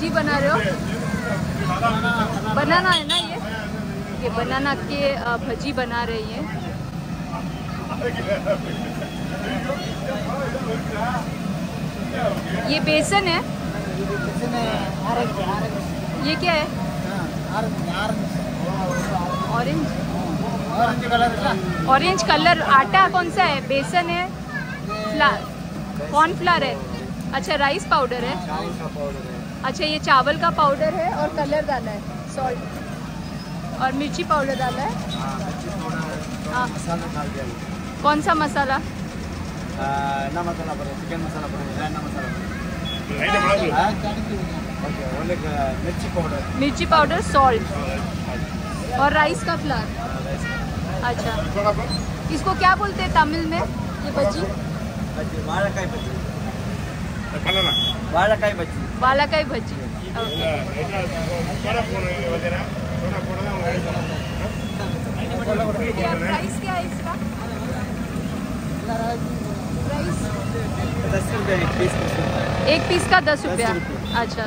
सब्जी बना रहे हो बनाना है ना ये ये बनाना के भजी बना रही है ये बेसन है ये क्या है हाँ, ऑरेंज ऑरेंज कलर आटा कौन सा है बेसन है फ्लावर कॉर्नफ्लावर है अच्छा राइस पाउडर है अच्छा ये चावल का पाउडर है और कलर डाला है सॉल्ट और मिर्ची पाउडर डाला है हाँ, तो हाँ। कौन सा मसाला मसाला चिकन मसाला हाँ, मिर्ची पाउडर मिर्ची पाउडर सॉल्ट और राइस का फ्लावर हाँ, अच्छा इसको क्या बोलते हैं तमिल में ये बजी बजी ಬಾಳಕಾಯಿ ಬಜ್ಜಿ ಬಾಳಕಾಯಿ ಬಜ್ಜಿ प्राइस क्या है इसका प्राइस दस रुपये एक पीस का दस रुपया अच्छा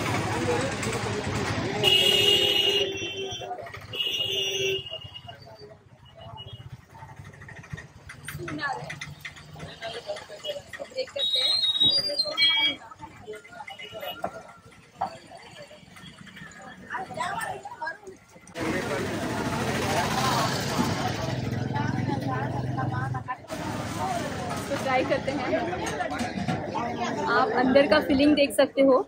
ट्राई करते हैं आप अंदर का फीलिंग देख सकते हो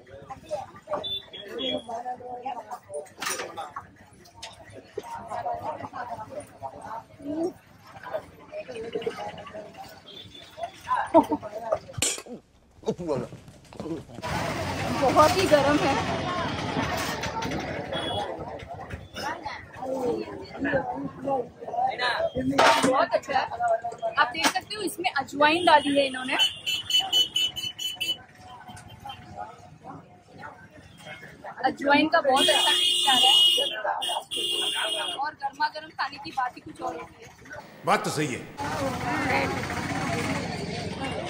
बहुत ही गर्म है बहुत अच्छा आप देख सकते हो इसमें अजवाइन डाली है इन्होंने अजवाइन का बहुत अच्छा टेस्ट आ रहा है और गर्मा गर्म खाने की बात ही कुछ और होती है बात तो सही है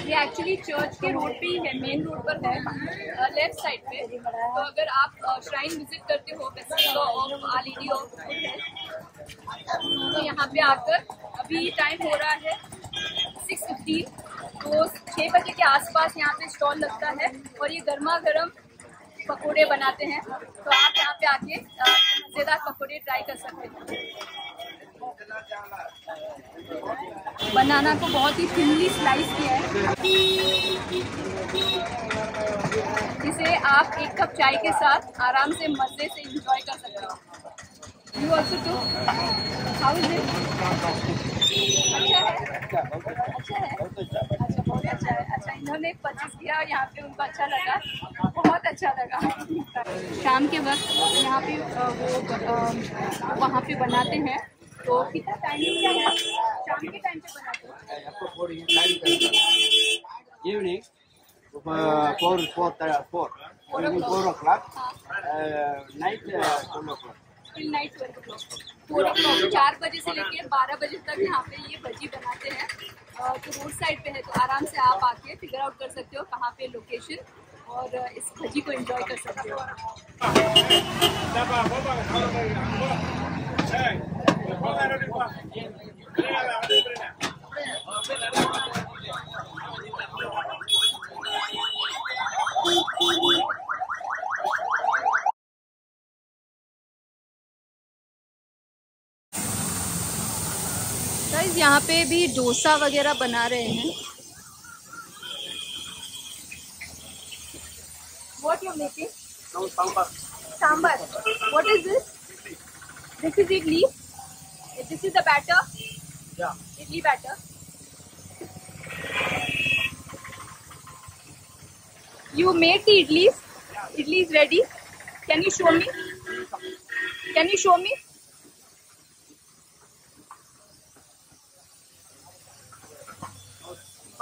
ये एक्चुअली चर्च के रोड पे ही है मेन रोड पर है लेफ्ट uh, साइड पे तो अगर आप श्राइन uh, विजिट करते हो ऑफ आलिडी ऑफ तो यहाँ पे आकर अभी टाइम हो रहा है सिक्स फिफ्टीन तो छः बजे के आसपास यहाँ पे स्टॉल लगता है और ये गर्मा गर्म पकौड़े बनाते हैं तो आप यहाँ पे आके uh, मज़ेदार पकौड़े ट्राई कर सकते हैं बनाना को बहुत ही थिनली स्लाइस किया है जिसे आप एक कप चाय के साथ आराम से मज़े से इंजॉय कर सकते हो you also too how is it अच्छा है अच्छा है अच्छा, बहुत अच्छा है अच्छा इन्होंने परचेज किया यहाँ पे उनको अच्छा लगा बहुत अच्छा लगा शाम के वक्त यहाँ पे वो वहाँ पे बनाते हैं तो कितना टाइमिंग क्या है शाम के टाइम पे बनाते हैं evening four four four four o'clock night twelve o'clock night twelve o'clock four o'clock चार बजे से लेके बारह बजे तक यहाँ पे ये भजी बनाते हैं uh, तो रोड साइड पे है तो आराम से आप आके फिगर आउट कर सकते हो कहाँ पे लोकेशन और uh, इस भजी को एंजॉय कर सकते हो यहाँ पे भी डोसा वगैरह बना रहे हैं what you making sambar what is this this is idli This is the batter. Yeah. Idli batter. You made the idlis. yeah. Idli is ready. Can you show me? Can you show me?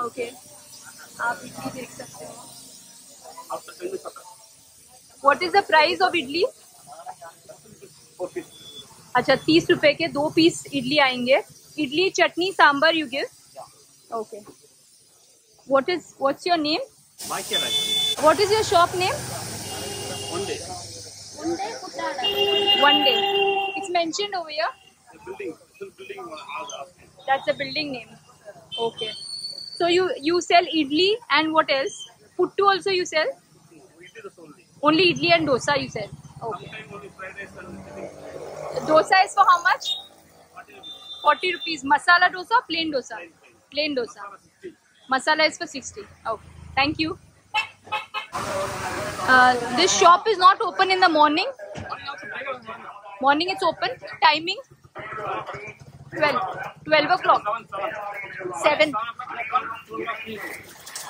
Okay आप इडली देख सकते हो the price of idli? Of idli अच्छा तीस रुपए के दो piece idli आएंगे idli chutney sambar you give okay what is what's your name what is your shop name one day it's mention over building name okay so you you sell idli and what else puttu also you sell only idli and dosa you sell okay Dosa is for how much? 40 rupees. Masala dosa or plain dosa? Plain dosa. Masala is for 60. Okay. Thank you. Uh, this shop is not open in the morning. Morning it's open. Timing? 12 o'clock. 7.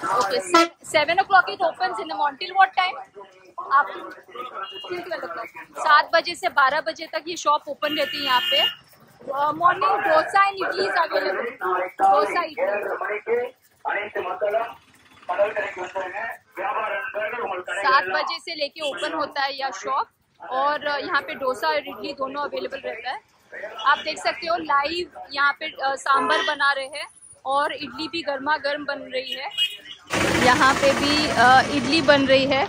Okay. 7 o'clock it opens in the morning. Till what time? आप सात बजे से बारह बजे तक ये shop open रहती है यहाँ पे मॉर्निंग डोसा एंड इडली डोसा इडली सात बजे से लेके ओपन होता है यह शॉप और यहाँ पे डोसा और इडली दोनों अवेलेबल रहता है आप देख सकते हो लाइव यहाँ पे सांभर बना रहे हैं और इडली भी गर्मा गर्म बन रही है यहाँ पे भी इडली बन रही है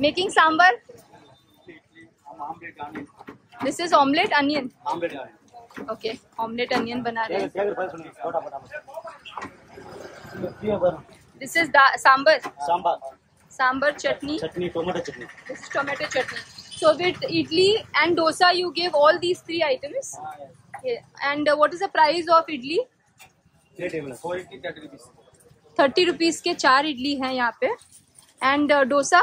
making sambar this is omelette onion okay omelette onion बना रहे this is sambar sambar sambar chutney chutney tomato chutney this is tomato chutney so with idli and dosa you give all these three items and what is the price of idli thirty rupees के चार इडली हैं यहाँ पे and dosa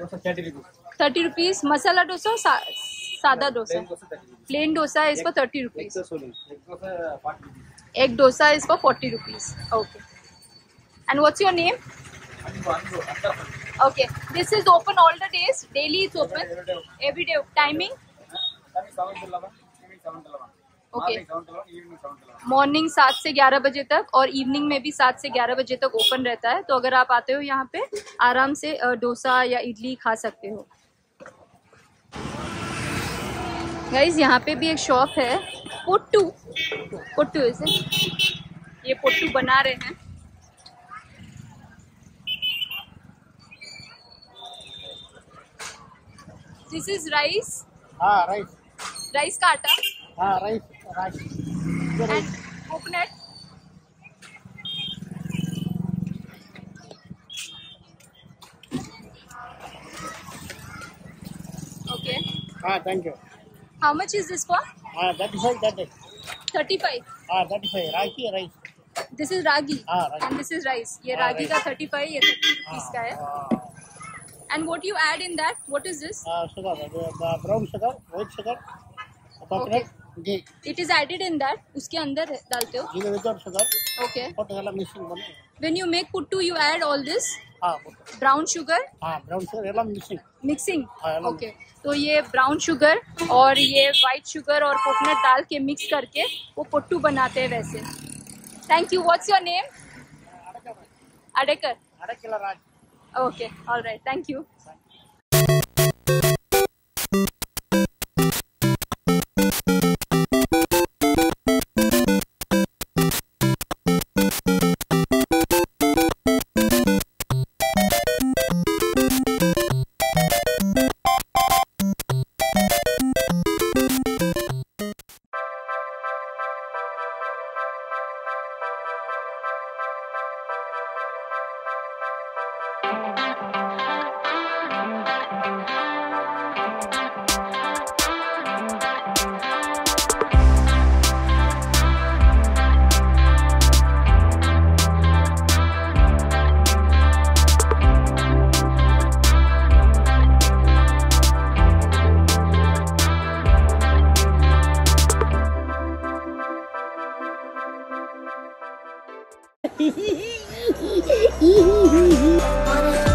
thirty rupees masala dosa सा, सादा dosa plain dosa है इसको thirty rupees एक डोसा है इसको forty rupees okay and what's your name okay this is open all the days daily is open every day timing 7 to 11 7 to 11 okay morning सात से ग्यारह बजे तक और इवनिंग में भी सात से ग्यारह बजे तक ओपन रहता है तो अगर आप आते हो यहाँ पे आराम से डोसा या इडली खा सकते हो गाइज यहाँ पे भी एक शॉप है पोटू पोटू ऐसे ये पोटू बना रहे हैं this is rice rice rice का आटा हाँ rice and coconut. Okay. Ah, thank you. How much is this for? Ah, that is that is. Thirty-five. Ah, that is ragi rice. This is ragi. Ah, ragi. And this is rice. ये ragi का thirty-five, ये thirty rupees का है. Ah. And what you add in that? What is this? Uh, sugar, uh, brown sugar, white sugar, coconut. Okay. Ji it is added in that उसके अंदर डालते हो okay when you make puttu you add all this brown sugar brown sugar mixing mixing okay तो ये brown sugar और ये white sugar और coconut डाल के मिक्स करके वो पुट्टू बनाते हैं वैसे thank you what's your name Adekar Adekar okay all right thank you いいいいいい